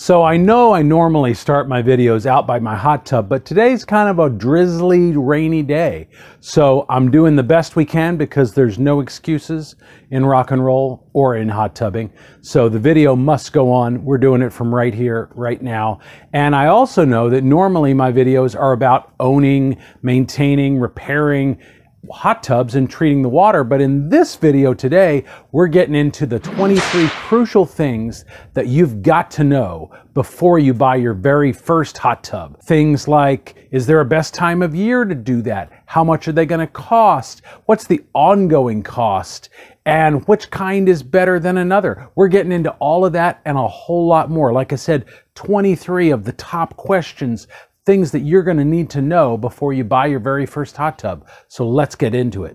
So I know I normally start my videos out by my hot tub, but today's kind of a drizzly, rainy day. So I'm doing the best we can because there's no excuses in rock and roll or in hot tubbing. So the video must go on. We're doing it from right here, right now. And I also know that normally my videos are about owning, maintaining, repairing, hot tubs and treating the water. But in this video today, we're getting into the 23 crucial things that you've got to know before you buy your very first hot tub. Things like, is there a best time of year to do that? How much are they going to cost? What's the ongoing cost? And which kind is better than another? We're getting into all of that and a whole lot more. Like I said, 23 of the top questions things that you're going to need to know before you buy your very first hot tub. So let's get into it.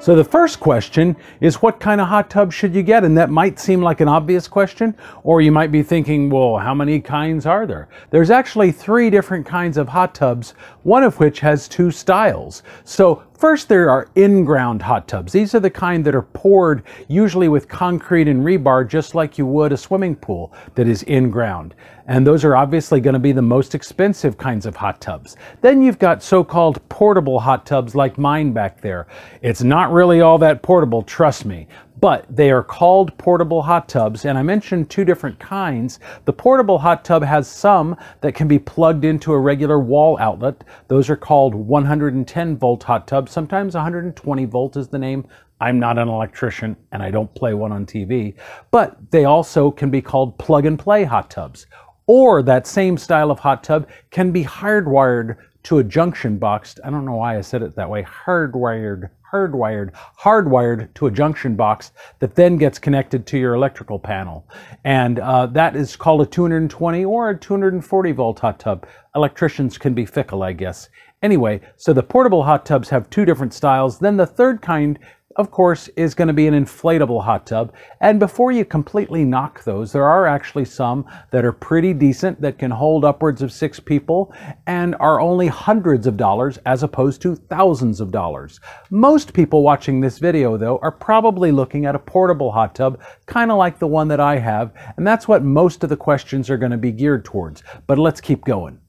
So the first question is what kind of hot tub should you get? And that might seem like an obvious question, or you might be thinking, well, how many kinds are there? There's actually three different kinds of hot tubs, one of which has two styles. So First, there are in-ground hot tubs. These are the kind that are poured usually with concrete and rebar, just like you would a swimming pool that is in-ground. And those are obviously going to be the most expensive kinds of hot tubs. Then you've got so-called portable hot tubs like mine back there. It's not really all that portable, trust me but they are called portable hot tubs. And I mentioned two different kinds. The portable hot tub has some that can be plugged into a regular wall outlet. Those are called 110 volt hot tubs. Sometimes 120 volt is the name. I'm not an electrician and I don't play one on TV, but they also can be called plug and play hot tubs. Or that same style of hot tub can be hardwired to a junction box. I don't know why I said it that way. Hardwired hardwired, hardwired to a junction box that then gets connected to your electrical panel. And uh, that is called a 220 or a 240 volt hot tub. Electricians can be fickle, I guess. Anyway, so the portable hot tubs have two different styles. Then the third kind of course, is going to be an inflatable hot tub. And before you completely knock those, there are actually some that are pretty decent that can hold upwards of six people and are only hundreds of dollars as opposed to thousands of dollars. Most people watching this video, though, are probably looking at a portable hot tub, kind of like the one that I have, and that's what most of the questions are going to be geared towards. But let's keep going.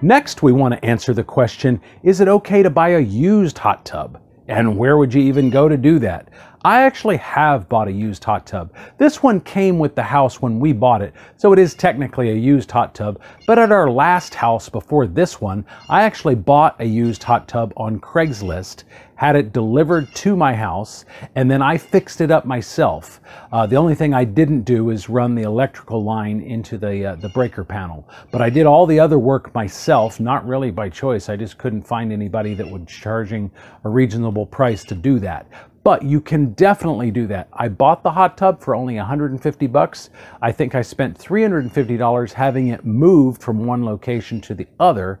Next, we want to answer the question, is it okay to buy a used hot tub? And where would you even go to do that? I actually have bought a used hot tub. This one came with the house when we bought it, so it is technically a used hot tub. But at our last house before this one, I actually bought a used hot tub on Craigslist, had it delivered to my house, and then I fixed it up myself. Uh, the only thing I didn't do is run the electrical line into the, uh, the breaker panel. But I did all the other work myself, not really by choice. I just couldn't find anybody that was charging a reasonable price to do that but you can definitely do that. I bought the hot tub for only 150 bucks. I think I spent $350 having it moved from one location to the other.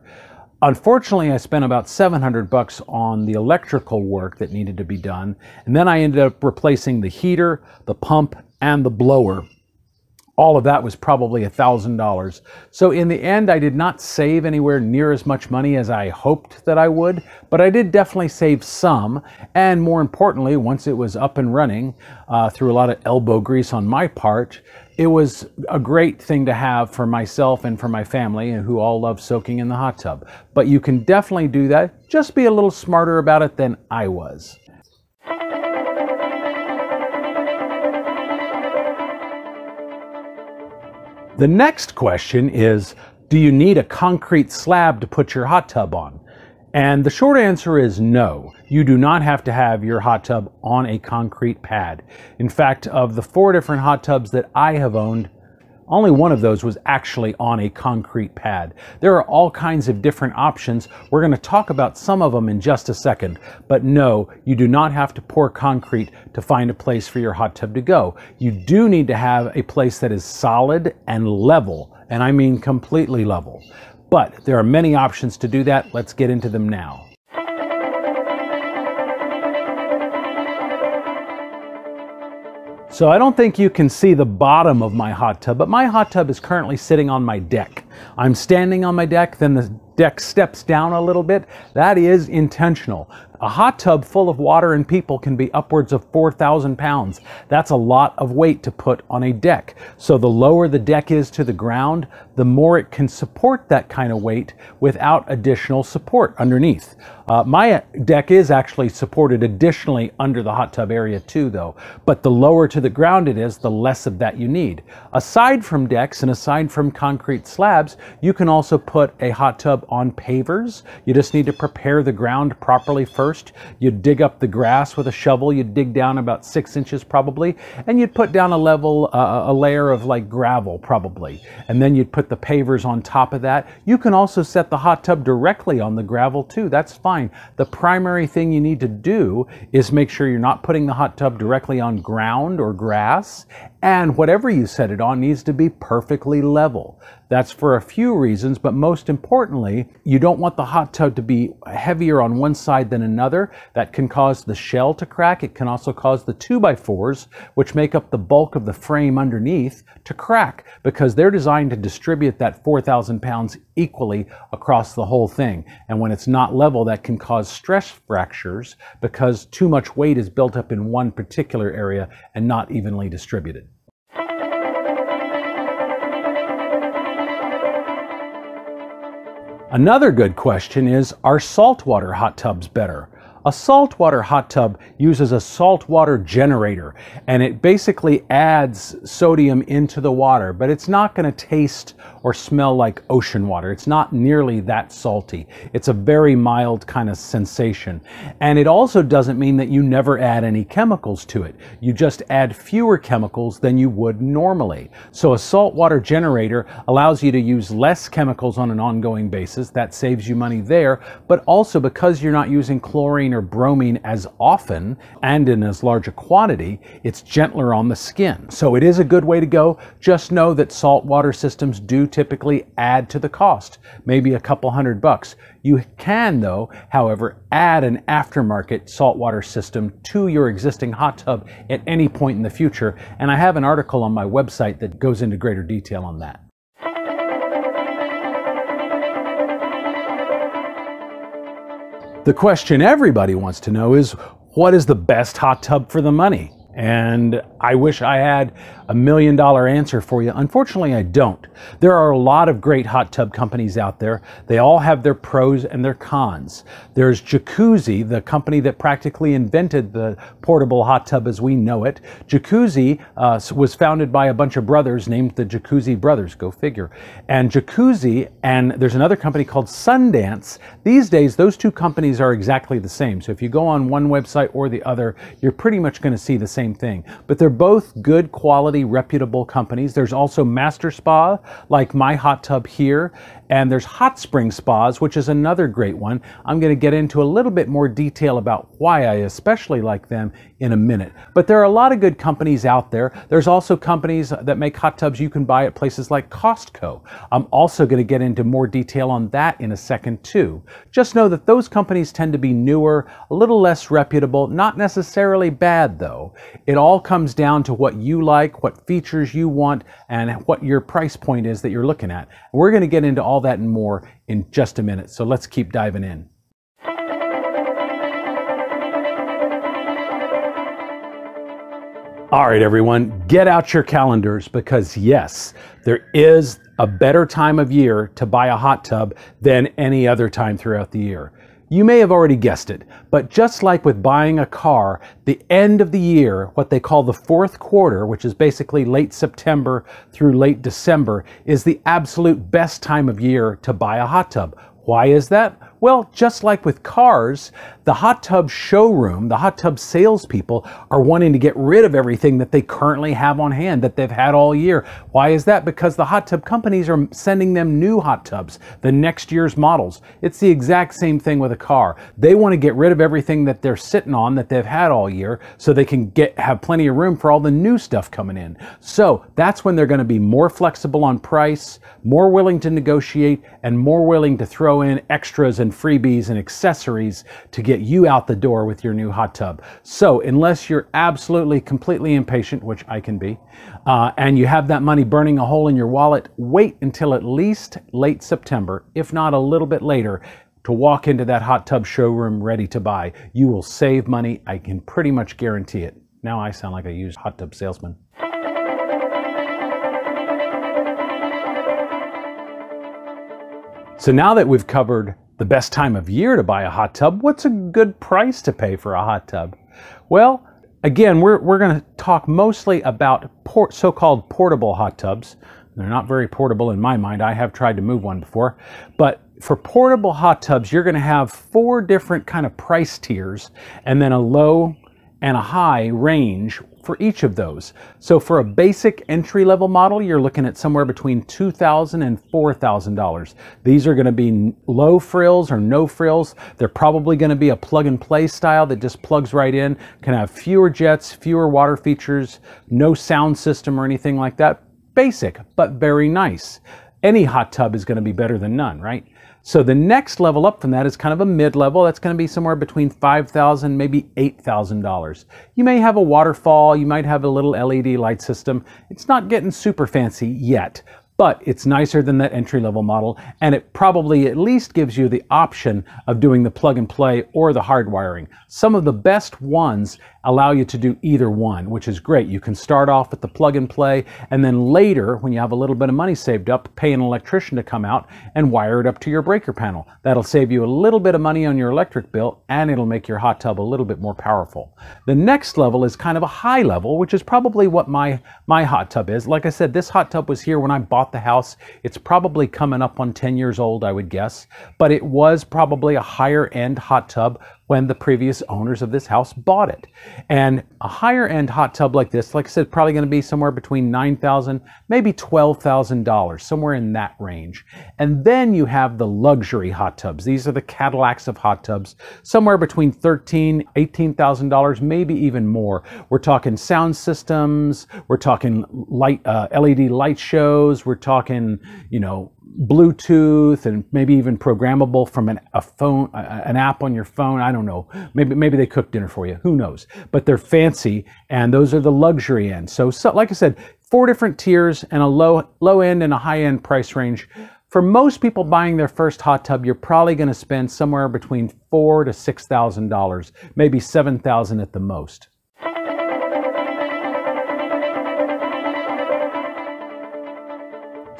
Unfortunately, I spent about 700 bucks on the electrical work that needed to be done, and then I ended up replacing the heater, the pump, and the blower all of that was probably a $1,000. So in the end, I did not save anywhere near as much money as I hoped that I would, but I did definitely save some. And more importantly, once it was up and running, uh, through a lot of elbow grease on my part, it was a great thing to have for myself and for my family who all love soaking in the hot tub. But you can definitely do that. Just be a little smarter about it than I was. The next question is, do you need a concrete slab to put your hot tub on? And the short answer is no. You do not have to have your hot tub on a concrete pad. In fact, of the four different hot tubs that I have owned, only one of those was actually on a concrete pad. There are all kinds of different options. We're going to talk about some of them in just a second. But no, you do not have to pour concrete to find a place for your hot tub to go. You do need to have a place that is solid and level, and I mean completely level. But there are many options to do that. Let's get into them now. So I don't think you can see the bottom of my hot tub, but my hot tub is currently sitting on my deck. I'm standing on my deck, then the deck steps down a little bit. That is intentional. A hot tub full of water and people can be upwards of 4,000 pounds. That's a lot of weight to put on a deck. So the lower the deck is to the ground, the more it can support that kind of weight without additional support underneath. Uh, my deck is actually supported additionally under the hot tub area too though, but the lower to the ground it is, the less of that you need. Aside from decks and aside from concrete slabs, you can also put a hot tub on pavers. You just need to prepare the ground properly first. You'd dig up the grass with a shovel, you'd dig down about six inches probably, and you'd put down a level, uh, a layer of like gravel probably. And then you'd put the pavers on top of that. You can also set the hot tub directly on the gravel too, that's fine. The primary thing you need to do is make sure you're not putting the hot tub directly on ground or grass, and whatever you set it on needs to be perfectly level. That's for a few reasons, but most importantly, you don't want the hot tub to be heavier on one side than another. That can cause the shell to crack. It can also cause the 2x4s, which make up the bulk of the frame underneath, to crack because they're designed to distribute that 4,000 pounds equally across the whole thing. And when it's not level, that can cause stress fractures because too much weight is built up in one particular area and not evenly distributed. Another good question is, are saltwater hot tubs better? A saltwater hot tub uses a saltwater generator and it basically adds sodium into the water, but it's not going to taste or smell like ocean water. It's not nearly that salty. It's a very mild kind of sensation. And it also doesn't mean that you never add any chemicals to it. You just add fewer chemicals than you would normally. So a saltwater generator allows you to use less chemicals on an ongoing basis. That saves you money there, but also because you're not using chlorine or bromine as often and in as large a quantity, it's gentler on the skin. So it is a good way to go. Just know that saltwater systems do typically add to the cost, maybe a couple hundred bucks. You can, though, however, add an aftermarket saltwater system to your existing hot tub at any point in the future, and I have an article on my website that goes into greater detail on that. The question everybody wants to know is what is the best hot tub for the money? And I wish I had a million dollar answer for you. Unfortunately, I don't. There are a lot of great hot tub companies out there. They all have their pros and their cons. There's Jacuzzi, the company that practically invented the portable hot tub as we know it. Jacuzzi uh, was founded by a bunch of brothers named the Jacuzzi Brothers, go figure. And Jacuzzi, and there's another company called Sundance. These days, those two companies are exactly the same. So if you go on one website or the other, you're pretty much going to see the same same thing. But they're both good quality, reputable companies. There's also Master Spa, like my hot tub here, and there's Hot Spring Spas, which is another great one. I'm going to get into a little bit more detail about why I especially like them in a minute. But there are a lot of good companies out there. There's also companies that make hot tubs you can buy at places like Costco. I'm also going to get into more detail on that in a second too. Just know that those companies tend to be newer, a little less reputable, not necessarily bad though. It all comes down to what you like, what features you want, and what your price point is that you're looking at. We're going to get into all that and more in just a minute. So let's keep diving in. All right, everyone, get out your calendars because, yes, there is a better time of year to buy a hot tub than any other time throughout the year. You may have already guessed it, but just like with buying a car, the end of the year, what they call the fourth quarter, which is basically late September through late December, is the absolute best time of year to buy a hot tub. Why is that? Well, just like with cars, the hot tub showroom, the hot tub salespeople are wanting to get rid of everything that they currently have on hand that they've had all year. Why is that? Because the hot tub companies are sending them new hot tubs, the next year's models. It's the exact same thing with a car. They want to get rid of everything that they're sitting on that they've had all year so they can get have plenty of room for all the new stuff coming in. So that's when they're going to be more flexible on price, more willing to negotiate, and more willing to throw in extras and and freebies and accessories to get you out the door with your new hot tub. So, unless you're absolutely completely impatient, which I can be, uh, and you have that money burning a hole in your wallet, wait until at least late September, if not a little bit later, to walk into that hot tub showroom ready to buy. You will save money. I can pretty much guarantee it. Now I sound like a used hot tub salesman. So now that we've covered the best time of year to buy a hot tub, what's a good price to pay for a hot tub? Well, again, we're, we're going to talk mostly about port, so-called portable hot tubs. They're not very portable in my mind. I have tried to move one before. But for portable hot tubs, you're going to have four different kind of price tiers and then a low and a high range for each of those. So for a basic entry level model, you're looking at somewhere between $2,000 and $4,000. These are going to be low frills or no frills. They're probably going to be a plug and play style that just plugs right in, can have fewer jets, fewer water features, no sound system or anything like that. Basic, but very nice. Any hot tub is going to be better than none, right? So the next level up from that is kind of a mid-level. That's going to be somewhere between 5,000, maybe $8,000. You may have a waterfall. You might have a little LED light system. It's not getting super fancy yet, but it's nicer than that entry level model and it probably at least gives you the option of doing the plug and play or the hard wiring. Some of the best ones allow you to do either one, which is great. You can start off with the plug and play and then later when you have a little bit of money saved up, pay an electrician to come out and wire it up to your breaker panel. That'll save you a little bit of money on your electric bill and it'll make your hot tub a little bit more powerful. The next level is kind of a high level, which is probably what my, my hot tub is. Like I said, this hot tub was here when I bought the house. It's probably coming up on 10 years old, I would guess, but it was probably a higher end hot tub when the previous owners of this house bought it. And a higher end hot tub like this, like I said, probably going to be somewhere between 9,000, maybe $12,000, somewhere in that range. And then you have the luxury hot tubs. These are the Cadillacs of hot tubs, somewhere between $13,000, $18,000, maybe even more. We're talking sound systems, we're talking light uh, LED light shows, we're talking, you know, Bluetooth and maybe even programmable from an, a phone, an app on your phone. I don't know. Maybe maybe they cook dinner for you. Who knows? But they're fancy, and those are the luxury end. So, so like I said, four different tiers and a low low end and a high end price range. For most people buying their first hot tub, you're probably going to spend somewhere between four to six thousand dollars, maybe seven thousand at the most.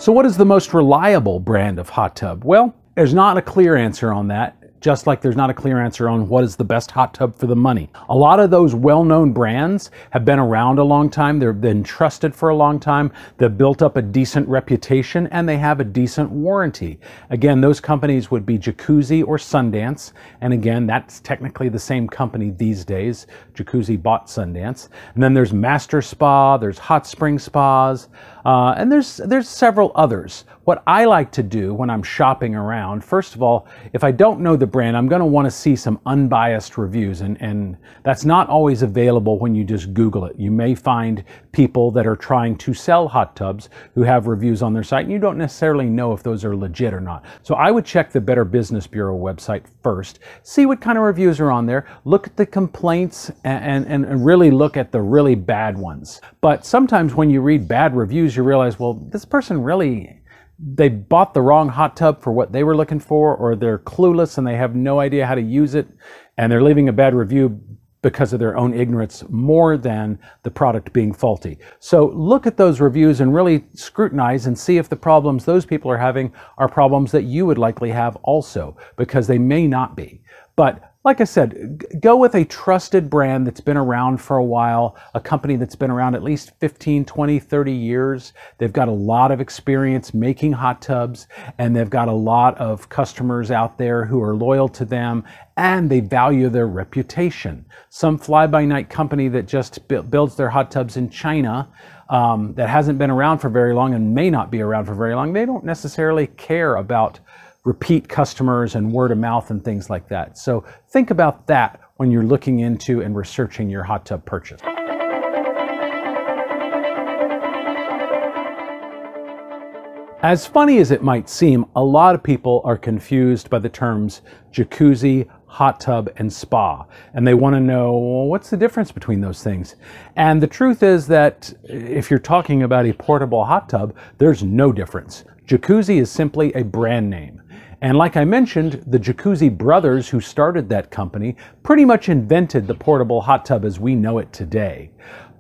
So what is the most reliable brand of hot tub? Well, there's not a clear answer on that just like there's not a clear answer on what is the best hot tub for the money. A lot of those well-known brands have been around a long time. They've been trusted for a long time. They've built up a decent reputation and they have a decent warranty. Again, those companies would be Jacuzzi or Sundance. And again, that's technically the same company these days. Jacuzzi bought Sundance. And then there's Master Spa, there's Hot Spring Spas, uh, and there's, there's several others. What I like to do when I'm shopping around, first of all, if I don't know the brand, I'm going to want to see some unbiased reviews. And, and that's not always available when you just Google it. You may find people that are trying to sell hot tubs who have reviews on their site, and you don't necessarily know if those are legit or not. So I would check the Better Business Bureau website first, see what kind of reviews are on there, look at the complaints, and, and, and really look at the really bad ones. But sometimes when you read bad reviews, you realize, well, this person really they bought the wrong hot tub for what they were looking for, or they're clueless and they have no idea how to use it, and they're leaving a bad review because of their own ignorance more than the product being faulty. So look at those reviews and really scrutinize and see if the problems those people are having are problems that you would likely have also, because they may not be. But like I said, go with a trusted brand that's been around for a while, a company that's been around at least 15, 20, 30 years. They've got a lot of experience making hot tubs, and they've got a lot of customers out there who are loyal to them, and they value their reputation. Some fly by night company that just builds their hot tubs in China. Um, that hasn't been around for very long and may not be around for very long, they don't necessarily care about repeat customers and word of mouth and things like that. So think about that when you're looking into and researching your hot tub purchase. As funny as it might seem, a lot of people are confused by the terms jacuzzi, hot tub, and spa. And they want to know well, what's the difference between those things. And the truth is that if you're talking about a portable hot tub, there's no difference. Jacuzzi is simply a brand name. And like I mentioned, the Jacuzzi brothers who started that company pretty much invented the portable hot tub as we know it today.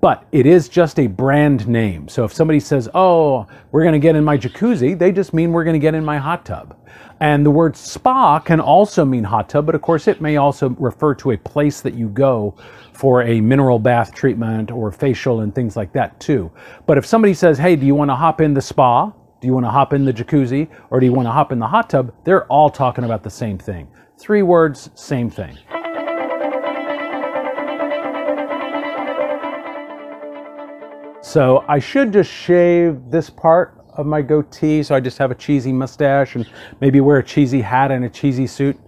But it is just a brand name. So if somebody says, oh, we're going to get in my jacuzzi, they just mean we're going to get in my hot tub. And the word spa can also mean hot tub, but of course it may also refer to a place that you go for a mineral bath treatment or facial and things like that too. But if somebody says, hey, do you want to hop in the spa? Do you want to hop in the jacuzzi? Or do you want to hop in the hot tub? They're all talking about the same thing. Three words, same thing. So I should just shave this part of my goatee so I just have a cheesy mustache and maybe wear a cheesy hat and a cheesy suit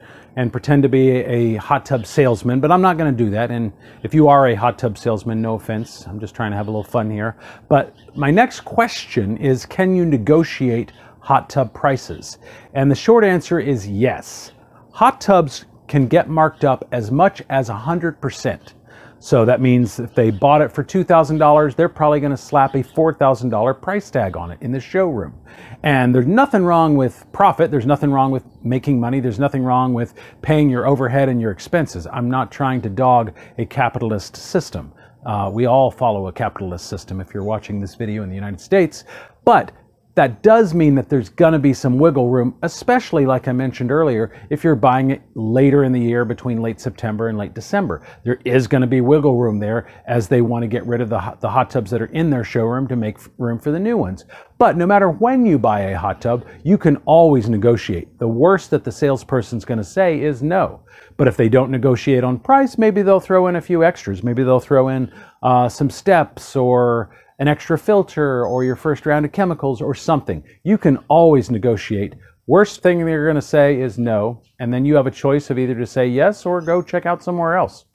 and pretend to be a, hot tub salesman, but I'm not going to do that. And if you are a hot tub salesman, no offense, I'm just trying to have a little fun here. But my next question is can you negotiate hot tub prices? And the short answer is yes. Hot tubs can get marked up as much as 100%. So that means if they bought it for $2,000, they're probably going to slap a $4,000 price tag on it in the showroom. And there's nothing wrong with profit. There's nothing wrong with making money. There's nothing wrong with paying your overhead and your expenses. I'm not trying to dog a capitalist system. Uh, we all follow a capitalist system if you're watching this video in the United States. But that does mean that there's going to be some wiggle room, especially like I mentioned earlier, if you're buying it later in the year between late September and late December. There is going to be wiggle room there as they want to get rid of the hot, the hot tubs that are in their showroom to make room for the new ones. But no matter when you buy a hot tub, you can always negotiate. The worst that the salesperson's going to say is no. But if they don't negotiate on price, maybe they'll throw in a few extras. Maybe they'll throw in uh, some steps or an extra filter or your first round of chemicals or something. You can always negotiate. Worst thing they're going to say is no, and then you have a choice of either to say yes or go check out somewhere else.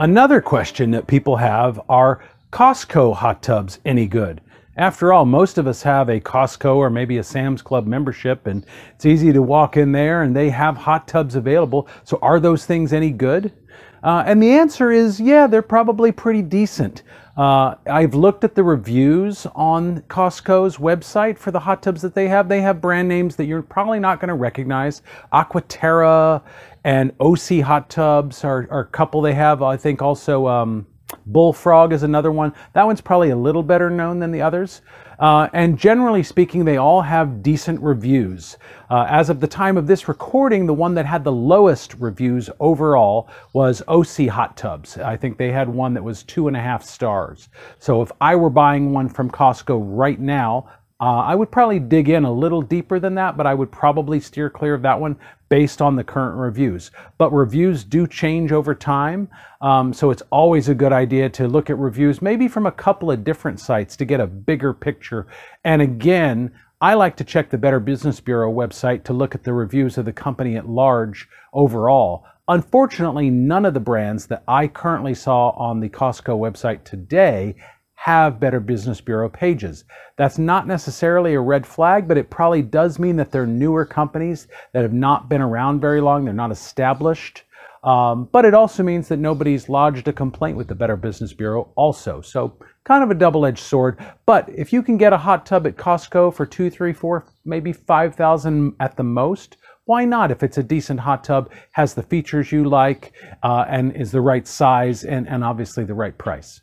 Another question that people have are Costco hot tubs any good? After all, most of us have a Costco or maybe a Sam's Club membership, and it's easy to walk in there and they have hot tubs available. So, are those things any good? Uh, and the answer is yeah, they're probably pretty decent. Uh, I've looked at the reviews on Costco's website for the hot tubs that they have. They have brand names that you're probably not going to recognize. Aquaterra and OC hot tubs are, are, a couple they have. I think also um, Bullfrog is another one. That one's probably a little better known than the others. Uh, and generally speaking, they all have decent reviews. Uh, as of the time of this recording, the one that had the lowest reviews overall was OC Hot Tubs. I think they had one that was two and a half stars. So if I were buying one from Costco right now, uh, I would probably dig in a little deeper than that, but I would probably steer clear of that one based on the current reviews. But reviews do change over time, um, so it's always a good idea to look at reviews maybe from a couple of different sites to get a bigger picture. And again, I like to check the Better Business Bureau website to look at the reviews of the company at large overall. Unfortunately, none of the brands that I currently saw on the Costco website today have Better Business Bureau pages. That's not necessarily a red flag, but it probably does mean that they're newer companies that have not been around very long, they're not established. Um, but it also means that nobody's lodged a complaint with the Better Business Bureau also. So kind of a double-edged sword. But if you can get a hot tub at Costco for two, three, four, maybe 5,000 at the most, why not if it's a decent hot tub, has the features you like, uh, and is the right size and, and obviously the right price.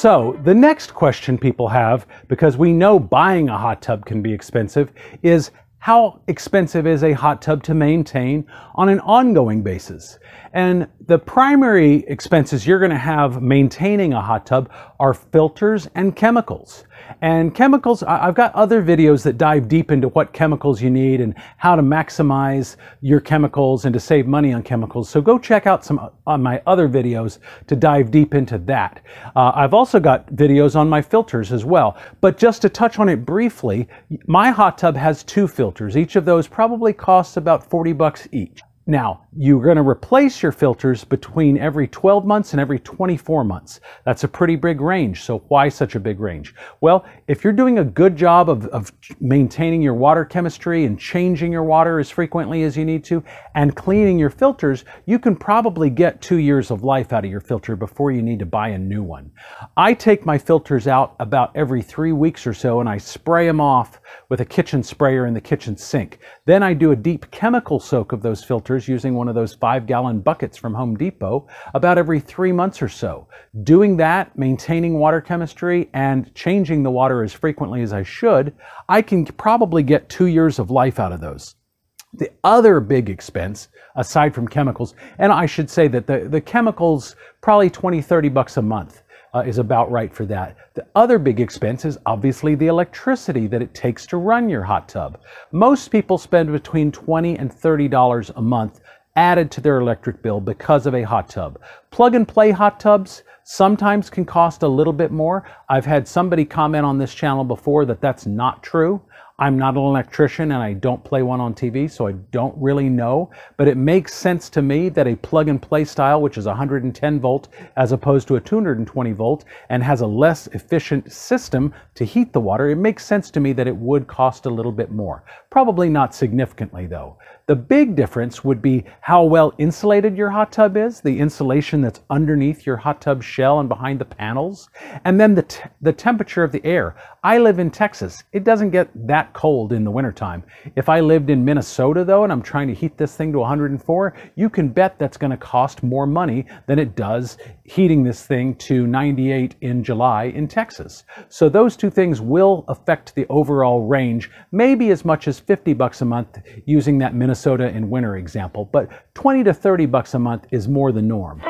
So, the next question people have, because we know buying a hot tub can be expensive, is how expensive is a hot tub to maintain on an ongoing basis? And the primary expenses you're going to have maintaining a hot tub are filters and chemicals. And chemicals, I've got other videos that dive deep into what chemicals you need and how to maximize your chemicals and to save money on chemicals. So go check out some on my other videos to dive deep into that. Uh, I've also got videos on my filters as well. But just to touch on it briefly, my hot tub has two filters. Each of those probably costs about 40 bucks each. Now, you're going to replace your filters between every 12 months and every 24 months. That's a pretty big range. So why such a big range? Well, if you're doing a good job of, of maintaining your water chemistry and changing your water as frequently as you need to and cleaning your filters, you can probably get two years of life out of your filter before you need to buy a new one. I take my filters out about every three weeks or so and I spray them off with a kitchen sprayer in the kitchen sink. Then I do a deep chemical soak of those filters using one of those five gallon buckets from Home Depot about every three months or so. Doing that, maintaining water chemistry, and changing the water as frequently as I should, I can probably get two years of life out of those. The other big expense, aside from chemicals, and I should say that the, the chemicals, probably 20, 30 bucks a month uh, is about right for that. The other big expense is obviously the electricity that it takes to run your hot tub. Most people spend between 20 and $30 a month added to their electric bill because of a hot tub. Plug and play hot tubs sometimes can cost a little bit more. I've had somebody comment on this channel before that that's not true. I'm not an electrician and I don't play one on TV, so I don't really know. But it makes sense to me that a plug and play style, which is 110 volt as opposed to a 220 volt, and has a less efficient system to heat the water, it makes sense to me that it would cost a little bit more. Probably not significantly though. The big difference would be how well insulated your hot tub is, the insulation that's underneath your hot tub shell and behind the panels, and then the, the temperature of the air. I live in Texas. It doesn't get that cold in the wintertime. If I lived in Minnesota, though, and I'm trying to heat this thing to 104, you can bet that's going to cost more money than it does heating this thing to 98 in July in Texas. So those two things will affect the overall range, maybe as much as 50 bucks a month using that Minnesota in winter example, but 20 to 30 bucks a month is more the norm.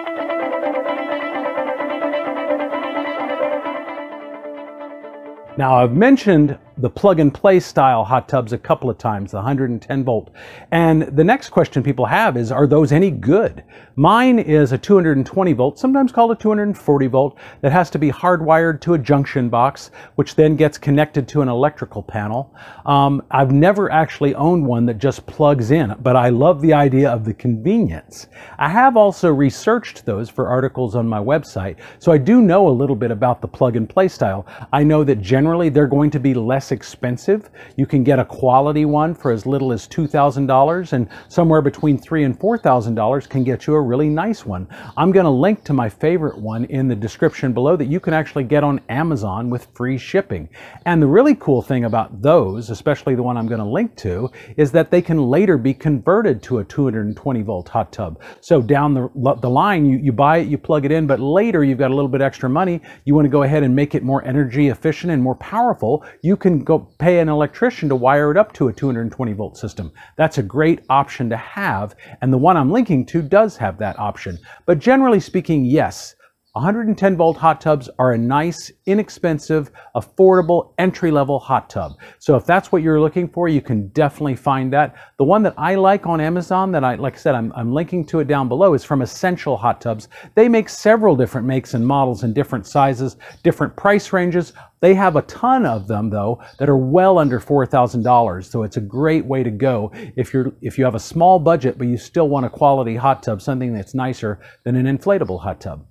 Now I've mentioned the plug and play style hot tubs a couple of times, the 110 volt. And the next question people have is, are those any good? Mine is a 220 volt, sometimes called a 240 volt, that has to be hardwired to a junction box, which then gets connected to an electrical panel. Um, I've never actually owned one that just plugs in, but I love the idea of the convenience. I have also researched those for articles on my website, so I do know a little bit about the plug and play style. I know that generally they're going to be less expensive. You can get a quality one for as little as $2,000 and somewhere between three and $4,000 can get you a really nice one. I'm going to link to my favorite one in the description below that you can actually get on Amazon with free shipping. And the really cool thing about those, especially the one I'm going to link to, is that they can later be converted to a 220 volt hot tub. So down the, the line, you, you buy it, you plug it in, but later you've got a little bit extra money. You want to go ahead and make it more energy efficient and more powerful. You can go pay an electrician to wire it up to a 220 volt system. That's a great option to have, and the one I'm linking to does have that option. But generally speaking, yes, 110 volt hot tubs are a nice, inexpensive, affordable, entry level hot tub. So if that's what you're looking for, you can definitely find that. The one that I like on Amazon that I, like I said, I'm, I'm linking to it down below is from Essential Hot Tubs. They make several different makes and models in different sizes, different price ranges. They have a ton of them though that are well under $4,000. So it's a great way to go if you're if you have a small budget but you still want a quality hot tub, something that's nicer than an inflatable hot tub.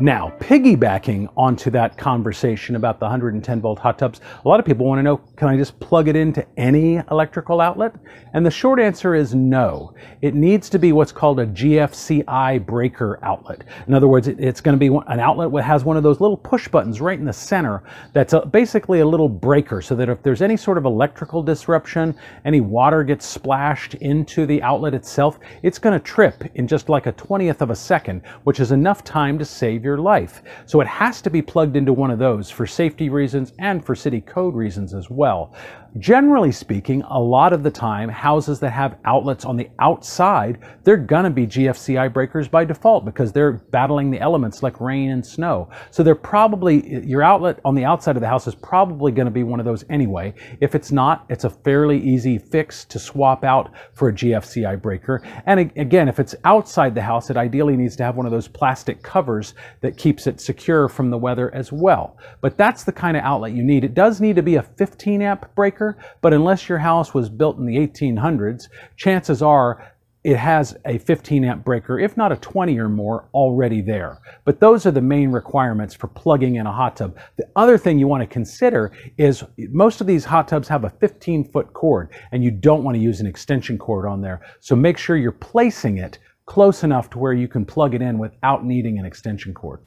Now, piggybacking onto that conversation about the 110 volt hot tubs, a lot of people want to know can I just plug it into any electrical outlet? And the short answer is no. It needs to be what's called a GFCI breaker outlet. In other words, it's going to be an outlet that has one of those little push buttons right in the center that's a, basically a little breaker so that if there's any sort of electrical disruption, any water gets splashed into the outlet itself, it's going to trip in just like a 20th of a second, which is enough time to save your your life. So it has to be plugged into one of those for safety reasons and for city code reasons as well. Generally speaking, a lot of the time, houses that have outlets on the outside, they're gonna be GFCI breakers by default because they're battling the elements like rain and snow. So they're probably, your outlet on the outside of the house is probably gonna be one of those anyway. If it's not, it's a fairly easy fix to swap out for a GFCI breaker. And again, if it's outside the house, it ideally needs to have one of those plastic covers that keeps it secure from the weather as well. But that's the kind of outlet you need. It does need to be a 15 amp breaker, but unless your house was built in the 1800s, chances are it has a 15 amp breaker, if not a 20 or more, already there. But those are the main requirements for plugging in a hot tub. The other thing you want to consider is most of these hot tubs have a 15 foot cord, and you don't want to use an extension cord on there. So make sure you're placing it close enough to where you can plug it in without needing an extension cord.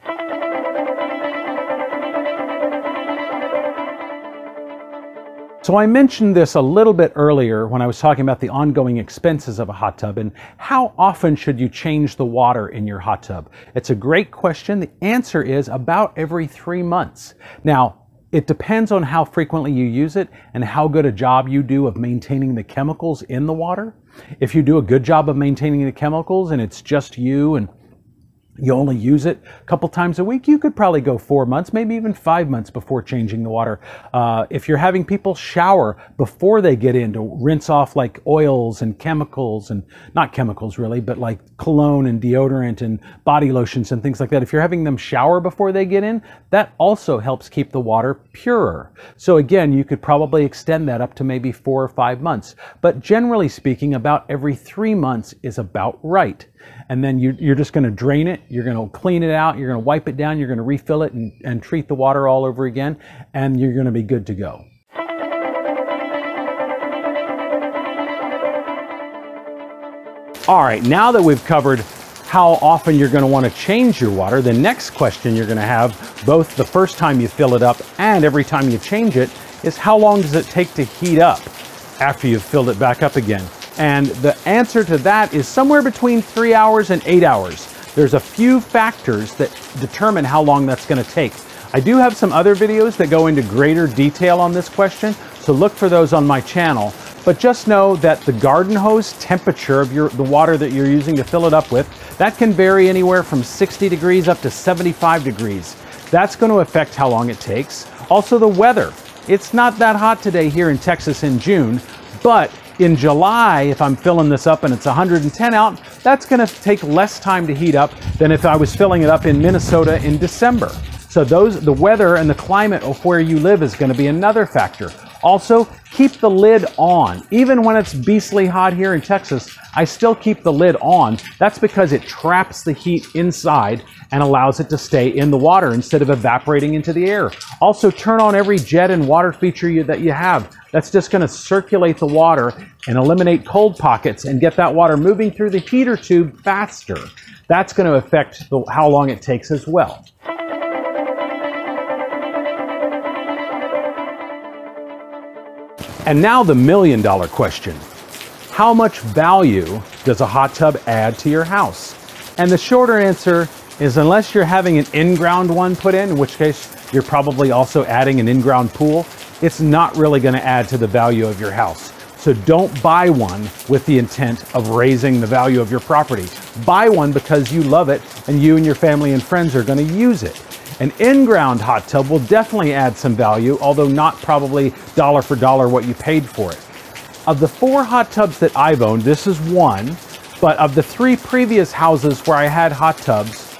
So I mentioned this a little bit earlier when I was talking about the ongoing expenses of a hot tub and how often should you change the water in your hot tub? It's a great question. The answer is about every three months. Now, it depends on how frequently you use it and how good a job you do of maintaining the chemicals in the water. If you do a good job of maintaining the chemicals and it's just you and you only use it a couple times a week, you could probably go four months, maybe even five months before changing the water. Uh, if you're having people shower before they get in to rinse off like oils and chemicals and not chemicals really, but like cologne and deodorant and body lotions and things like that, if you're having them shower before they get in, that also helps keep the water purer. So again, you could probably extend that up to maybe four or five months. But generally speaking, about every three months is about right and then you, you're just going to drain it. You're going to clean it out. You're going to wipe it down. You're going to refill it and, and treat the water all over again, and you're going to be good to go. All right, now that we've covered how often you're going to want to change your water, the next question you're going to have, both the first time you fill it up and every time you change it, is how long does it take to heat up after you've filled it back up again? And the answer to that is somewhere between three hours and eight hours. There's a few factors that determine how long that's going to take. I do have some other videos that go into greater detail on this question, so look for those on my channel. But just know that the garden hose temperature of your, the water that you're using to fill it up with, that can vary anywhere from 60 degrees up to 75 degrees. That's going to affect how long it takes. Also the weather. It's not that hot today here in Texas in June, but in July, if I'm filling this up and it's 110 out, that's going to take less time to heat up than if I was filling it up in Minnesota in December. So those the weather and the climate of where you live is going to be another factor. Also, keep the lid on. Even when it's beastly hot here in Texas, I still keep the lid on. That's because it traps the heat inside and allows it to stay in the water instead of evaporating into the air. Also, turn on every jet and water feature you, that you have. That's just going to circulate the water and eliminate cold pockets and get that water moving through the heater tube faster. That's going to affect the, how long it takes as well. And now the million dollar question. How much value does a hot tub add to your house? And the shorter answer is unless you're having an in-ground one put in, in which case you're probably also adding an in-ground pool, it's not really going to add to the value of your house. So don't buy one with the intent of raising the value of your property. Buy one because you love it and you and your family and friends are going to use it. An in-ground hot tub will definitely add some value, although not probably dollar for dollar what you paid for it. Of the four hot tubs that I've owned, this is one, but of the three previous houses where I had hot tubs,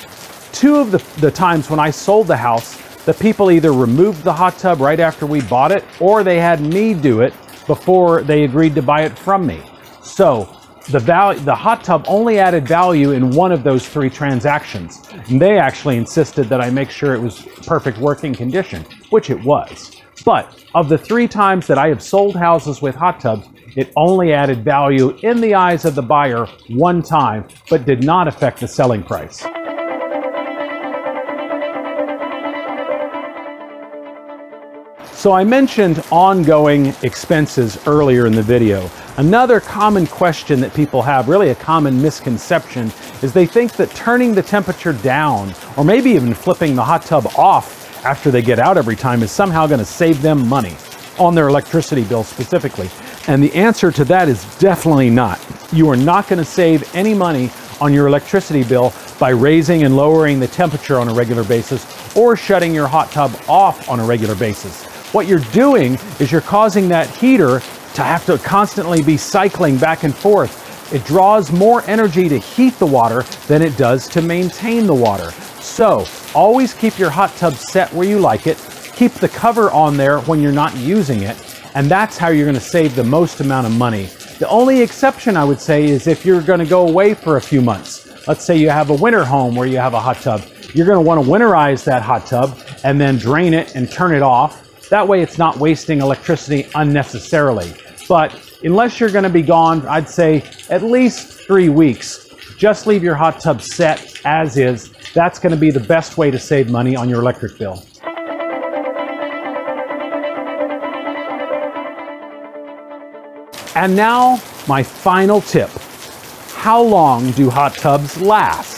two of the, the times when I sold the house, the people either removed the hot tub right after we bought it or they had me do it before they agreed to buy it from me. So the value, the hot tub only added value in one of those three transactions. And they actually insisted that I make sure it was perfect working condition, which it was. But of the three times that I have sold houses with hot tubs, it only added value in the eyes of the buyer one time, but did not affect the selling price. So I mentioned ongoing expenses earlier in the video. Another common question that people have, really a common misconception, is they think that turning the temperature down, or maybe even flipping the hot tub off after they get out every time is somehow going to save them money on their electricity bill specifically. And the answer to that is definitely not. You are not going to save any money on your electricity bill by raising and lowering the temperature on a regular basis or shutting your hot tub off on a regular basis. What you're doing is you're causing that heater to have to constantly be cycling back and forth. It draws more energy to heat the water than it does to maintain the water. So always keep your hot tub set where you like it. Keep the cover on there when you're not using it. And that's how you're gonna save the most amount of money. The only exception I would say is if you're gonna go away for a few months. Let's say you have a winter home where you have a hot tub. You're gonna wanna winterize that hot tub and then drain it and turn it off. That way it's not wasting electricity unnecessarily. But unless you're gonna be gone, I'd say at least three weeks, just leave your hot tub set as is. That's gonna be the best way to save money on your electric bill. And now, my final tip. How long do hot tubs last?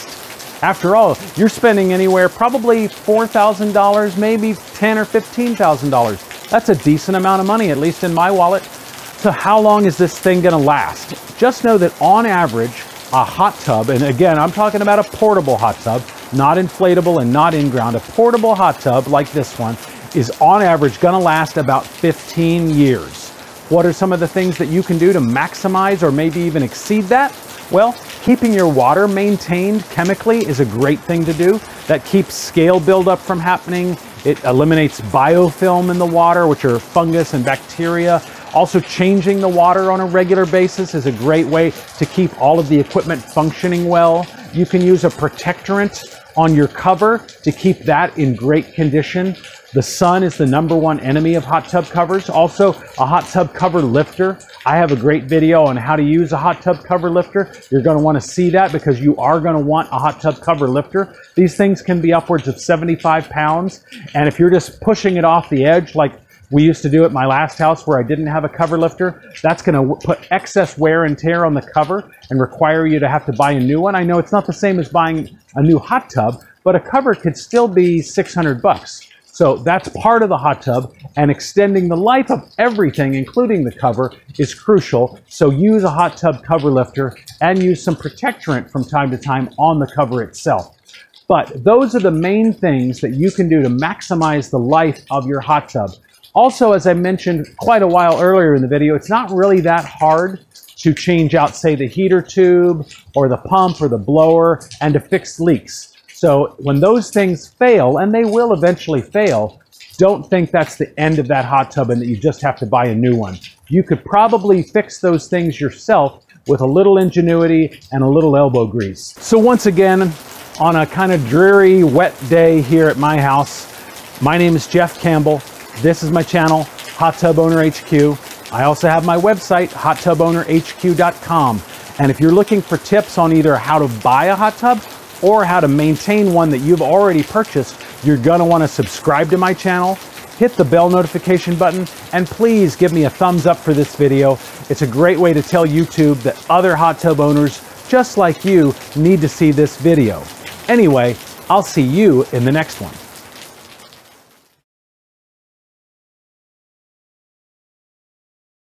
After all, you're spending anywhere probably $4,000, maybe $10 or $15,000. That's a decent amount of money, at least in my wallet. So how long is this thing gonna last? Just know that on average, a hot tub, and again, I'm talking about a portable hot tub, not inflatable and not in-ground, a portable hot tub like this one is on average gonna last about 15 years. What are some of the things that you can do to maximize or maybe even exceed that? Well, keeping your water maintained chemically is a great thing to do. That keeps scale buildup from happening. It eliminates biofilm in the water, which are fungus and bacteria. Also, changing the water on a regular basis is a great way to keep all of the equipment functioning well. You can use a protectorant on your cover to keep that in great condition. The sun is the number one enemy of hot tub covers. Also, a hot tub cover lifter. I have a great video on how to use a hot tub cover lifter. You're going to want to see that because you are going to want a hot tub cover lifter. These things can be upwards of 75 pounds. And if you're just pushing it off the edge like we used to do at my last house where I didn't have a cover lifter. That's going to put excess wear and tear on the cover and require you to have to buy a new one. I know it's not the same as buying a new hot tub, but a cover could still be 600 bucks. So that's part of the hot tub and extending the life of everything, including the cover, is crucial. So use a hot tub cover lifter and use some protectorant from time to time on the cover itself. But those are the main things that you can do to maximize the life of your hot tub. Also, as I mentioned quite a while earlier in the video, it's not really that hard to change out, say, the heater tube or the pump or the blower and to fix leaks. So when those things fail, and they will eventually fail, don't think that's the end of that hot tub and that you just have to buy a new one. You could probably fix those things yourself with a little ingenuity and a little elbow grease. So once again, on a kind of dreary, wet day here at my house, my name is Jeff Campbell. This is my channel, Hot Tub Owner HQ. I also have my website, hottubownerhq.com. And if you're looking for tips on either how to buy a hot tub or how to maintain one that you've already purchased, you're gonna wanna subscribe to my channel, hit the bell notification button, and please give me a thumbs up for this video. It's a great way to tell YouTube that other hot tub owners just like you need to see this video. Anyway, I'll see you in the next one.